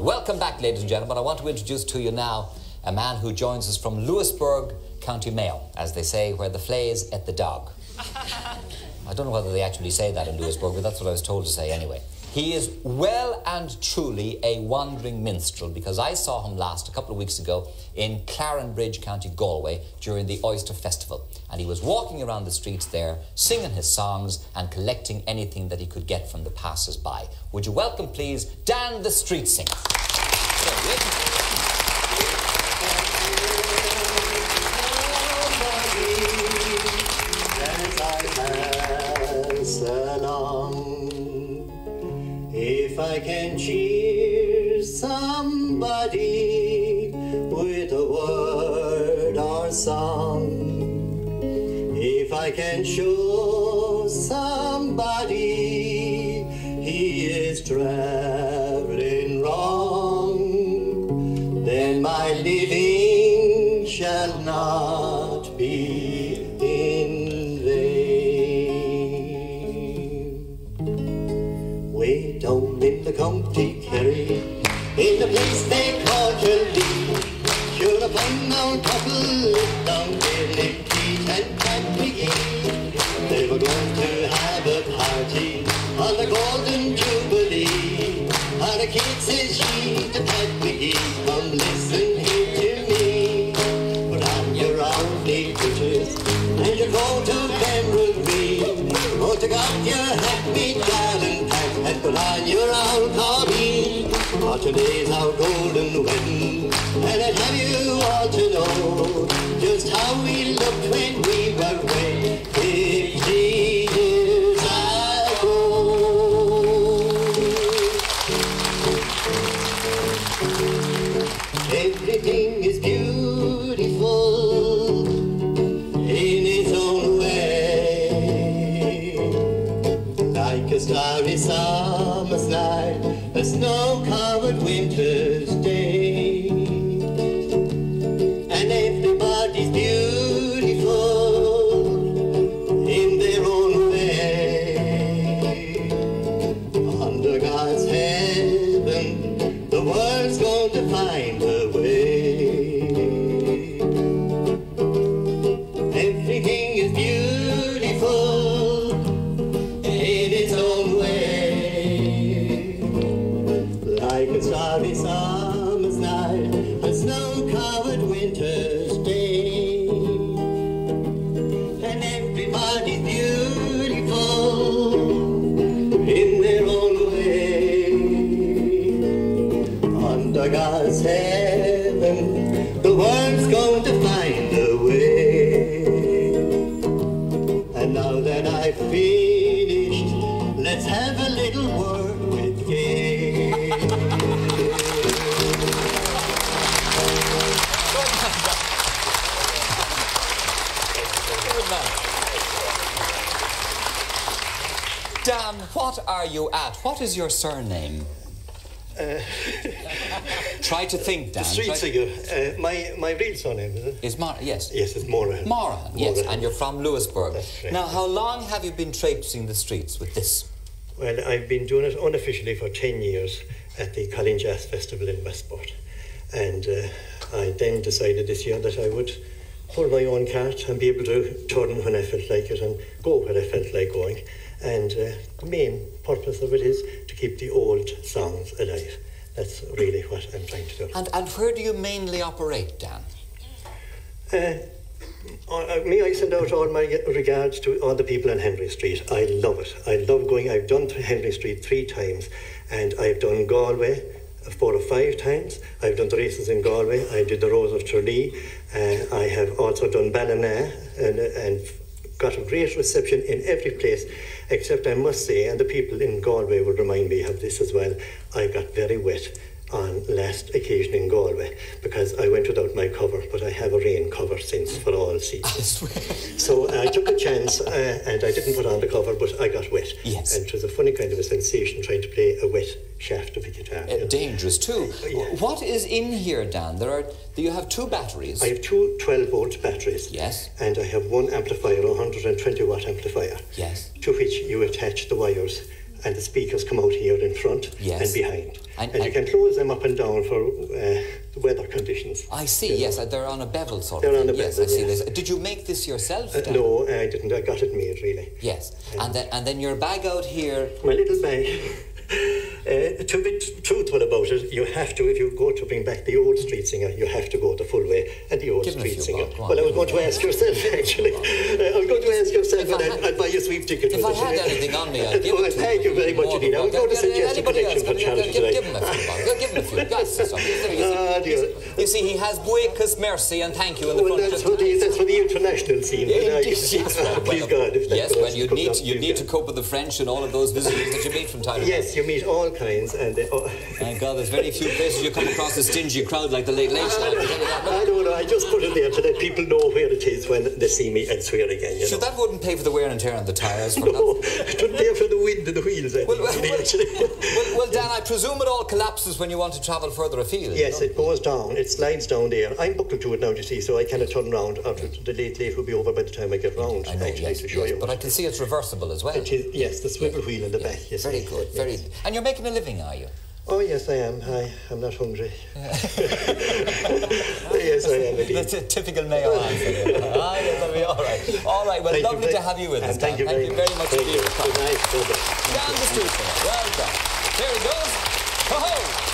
Welcome back, ladies and gentlemen. I want to introduce to you now a man who joins us from Louisburgh, County Mayo, as they say, where the fleas at the dog. I don't know whether they actually say that in Louisburgh, but that's what I was told to say anyway. He is well and truly a wandering minstrel because I saw him last a couple of weeks ago in Clarinbridge, County Galway during the Oyster Festival. And he was walking around the streets there, singing his songs and collecting anything that he could get from the passers by. Would you welcome, please, Dan the Street Singer? If I can cheer somebody with a word or song, I can show somebody he is traveling wrong, then my living shall not be in vain. Way down in the county Kerry, in the place they call Kildee, sure upon Mount Couple, down there Golden Jubilee. And the kid says she to McGee, come listen here to me. Put on your owly boots and you go to Pembrokeshire. Oh, to God, your happy darling Pat, and put on your old hobby. For today's our golden wedding, and I'd have you all to know just how we looked when we were wed. Everything is beautiful in its own way. Like a starry summer's night, a snow-covered winter's the world's going to find a way. And now that I've finished, let's have a little word with man. Dan, what are you at? What is your surname? Try to think, Dan. The Street Try to- singer. Uh, my, my real surname, is it? Is Mar? Yes. Yes, it's Morahan. Morahan, yes, and you're from Louisburgh. Right. Now, how long have you been traipsing the streets with this? Well, I've been doing it unofficially for 10 years at the Colin Jazz Festival in Westport. And uh, I then decided this year that I would pull my own cart and be able to turn when I felt like it and go where I felt like going. And uh, the main purpose of it is to keep the old songs alive. That's really what I'm trying to do. And, and where do you mainly operate, Dan? Uh, uh, may I send out all my regards to all the people on Henry Street? I love it. I love going. I've done Henry Street three times, and I've done Galway four or five times. I've done the races in Galway. I did the Rose of Tralee. Uh, I have also done Ballina and, and got a great reception in every place, except I must say, and the people in Galway will remind me of this as well, I got very wet on last occasion in Galway because I went without my cover, but I have a rain cover since for all seasons. so I took a chance uh, and I didn't put on the cover, but I got wet. Yes. And it was a funny kind of a sensation trying to play a wet shaft of a guitar. you Uh, know. Dangerous too. yeah. What is in here, Dan? There are. You have two batteries. I have two 12 volt batteries. Yes. And I have one amplifier, a 120 watt amplifier. Yes. To which you attach the wires and the speakers come out here in front Yes. and behind. And- And, you can close them up and down for uh, the weather conditions. I see, yes, uh, they're on a bevel sort They're of on a yes, bevel, I see yes. this. Did you make this yourself? Uh, Dan? no, I didn't. I got it made, really. Yes, and then and then your bag out here. My little bag. Uh, to be truthful about it, you have to, if you go to bring back the old street singer, you have to go the full way. And the old Give street singer. On, well, I was going to ask yourself, actually. I was going to ask yourself, and I'd, I'd buy you a sweep ticket. If I had anything on me, I'd give Oh, it Thank you very much indeed. I was going to suggest a collection for give- charity give- Give him a few. Give him a few. Guys, you see- Ah, dear. You see, he has Buecas Mercy and thank you in the Well, front. that's just for, the, that's for the international scene. Yeah, but I- indeed, yes, well, please well, God. if that yes, was well, you need you need to cope with the French and all of those visitors that you meet from time to time. Yes, you meet all kinds, and uh, oh, Thank God, there's very few places you come across a stingy crowd like the Late Late Show. I can tell you that. I don't know. I just put it there to let people know where it is when they see me and swear again. You So know. that wouldn't pay for the wear and tear on the tyres. No, it would be for the wind and the wheels. Well, well, well, well, Dan, I presume it all collapses when you want to travel further afield. Yes, it goes down. It slides down there. I'm buckled to it now, you see, so I cannot turn round. After the late late will be over by the time I get round. I know, actually, yes, to show yes, you. but I can see it's reversible as well. It is, yes, the swivel wheel in the back. Yes, Very good, very. And you're making a living, are you? Oh yes, I am. I am not hungry. yes, I am indeed. That's a typical Mayo answer. ah, yes, that'll be all right. All right, well, Thank lovely to have you with us. and Thank you very, thank you very much Thank you. for coming. Good night. Good night. Dan the. Well done. There he goes. Ho ho!